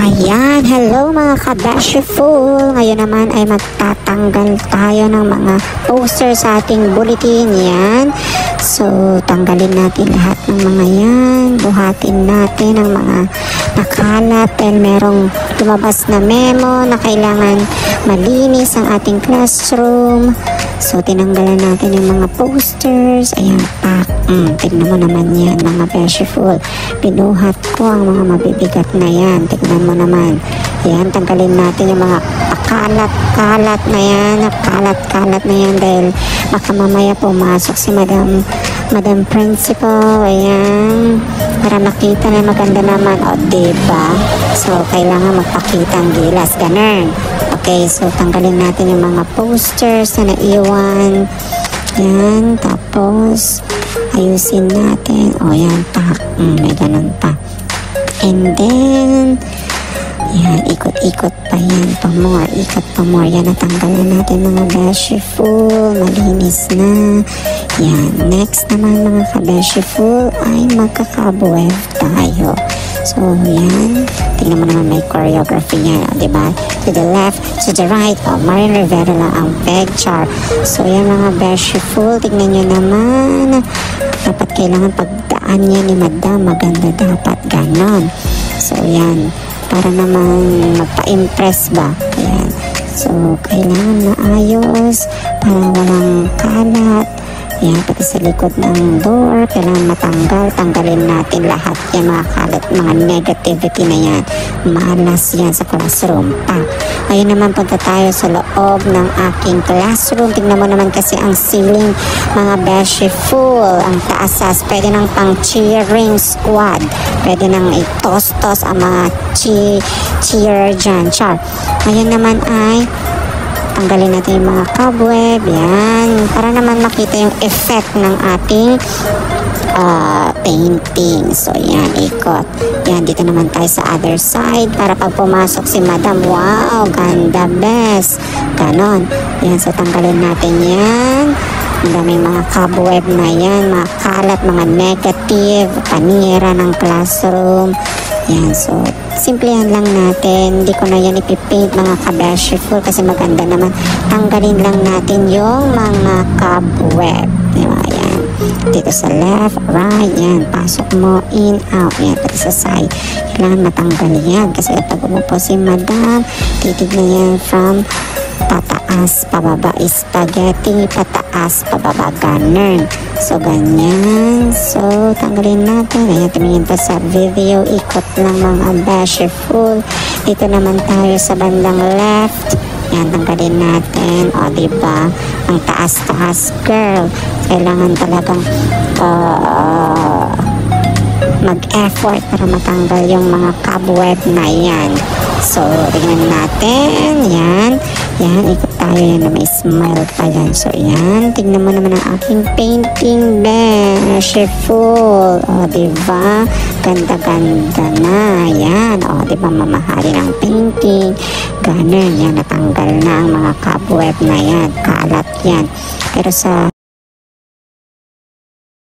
Ayan, hello mga kabashiful. Ngayon naman ay magtatanggal tayo ng mga poster sa ating bulletin. Yan. So, tanggalin natin lahat ng mga yan. Buhatin natin ang mga nakalat dahil merong lumabas na memo na kailangan malinis ang ating classroom. So, tinanggalan natin yung mga posters. Ayan, pak. Mm, tignan mo naman yan, mga bashiful. Pinuhat ko ang mga mabibigat na yan. Tignan mo naman. Ayan, tanggalin natin yung mga kalat-kalat na yan. Kalat-kalat na yan dahil baka mamaya pumasok si Madam Madam Principal. Ayan. Para makita na maganda naman. O, diba? So, kailangan magpakita ang gilas. Ganun. Okay, so tanggalin natin yung mga posters na naiwan. Yan, tapos ayusin natin. O, yan pa. Mm, may ganun pa. And then, yan, ikot-ikot pa yan. Pa ikot pa more. Yan, natanggalan natin mga bashiful. Malinis na. Yan, next naman mga kabashiful ay magkakabuev tayo. So, yan. Tingnan mo naman may choreography niya, o, diba? To the left, to the right. O, Marin Rivera lang ang char. So, yan mga bashiful. Tingnan nyo naman. Dapat kailangan pagdaan niya ni Madam. Maganda dapat. Ganon. So, yan. Para naman magpa-impress ba? Yan. So, kailangan maayos para walang kalat. Yan, pati sa likod ng door, kailangan matanggal. Tanggalin natin lahat yan, mga kalat, mga negativity na yan. Malas yan sa classroom pa. Ngayon naman punta tayo sa loob ng aking classroom. Tingnan mo naman kasi ang ceiling, mga beshi full. Ang taasas, pwede nang pang cheering squad. Pwede nang itos-tos ang mga chi cheer dyan. Char. Ngayon naman ay tanggalin natin yung mga cobweb, yan, para naman makita yung effect ng ating uh, painting. So, yan, ikot. Yan, dito naman tayo sa other side para pag pumasok si madam, wow, ganda, best. Ganon. Yan, so tanggalin natin yan. Ang daming mga cobweb na yan, mga kalat, mga negative, panira ng classroom. Yan, so, simplihan lang natin. Hindi ko na yan ipipaint mga kabashiful kasi maganda naman. Tanggalin lang natin yung mga cobweb. Diba, yan. Dito sa left, right, yan. Pasok mo, in, out. Yan, pati sa side. Kailangan matanggal yan kasi pag umupo si madam, titignan yan from pataas, pababa, spaghetti, pataas, pababa, ganun. So, ganyan. So, tanggalin natin. Ayan, tumingin pa sa video. Ikot lang mga bashful. Dito naman tayo sa bandang left. Yan, tanggalin natin. O, diba? Ang taas-taas, girl. Kailangan talagang uh, mag-effort para matanggal yung mga cobweb na yan. So, tingnan natin. Yan. Yan, ikot tayo yan na may smile pa yan. So, yan. Tingnan mo naman ang aking painting. Full. O, diba? Ganda-ganda na. Yan. O, diba? Mamahalin ang painting. Ganun. Yan. Natanggal na ang mga cobweb na yan. Kalat yan. Pero sa